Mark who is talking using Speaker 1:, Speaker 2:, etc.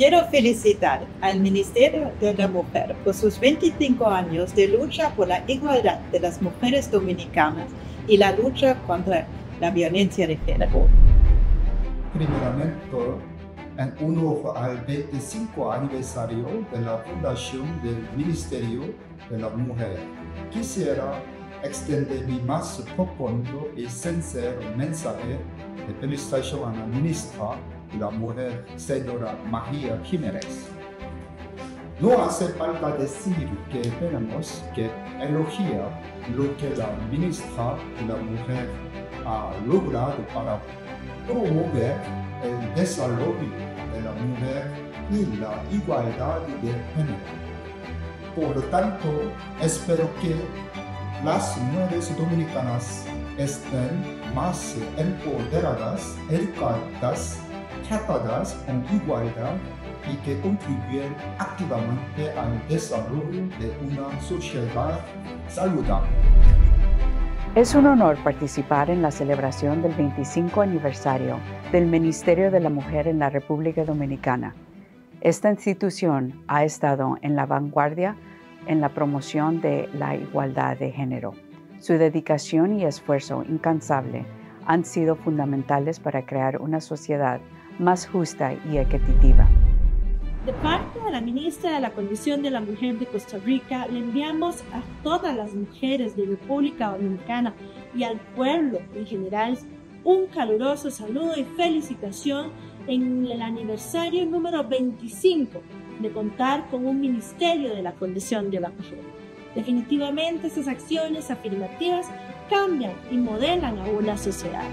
Speaker 1: Quiero felicitar al Ministerio de la Mujer por sus 25 años de lucha por la igualdad de las mujeres dominicanas y la lucha contra la violencia de género.
Speaker 2: Primeramente, en honor al 25 aniversario de la fundación del Ministerio de la Mujer, quisiera extender mi más profundo y sincero mensaje de felicitación a la ministra la mujer señora María Jiménez. No hace falta decir que tenemos que elogiar lo que la ministra de la mujer ha logrado para promover el desarrollo de la mujer y la igualdad de género. Por lo tanto, espero que las mujeres dominicanas estén más empoderadas, educadas tratadas con igualdad y que contribuyen activamente al desarrollo de una sociedad saludable.
Speaker 3: Es un honor participar en la celebración del 25 aniversario del Ministerio de la Mujer en la República Dominicana. Esta institución ha estado en la vanguardia en la promoción de la igualdad de género. Su dedicación y esfuerzo incansable han sido fundamentales para crear una sociedad más justa y equitativa.
Speaker 4: De parte de la ministra de la Condición de la Mujer de Costa Rica, le enviamos a todas las mujeres de República Dominicana y al pueblo en general un caluroso saludo y felicitación en el aniversario número 25 de contar con un Ministerio de la Condición de la Mujer. Definitivamente estas acciones afirmativas cambian y modelan a una sociedad.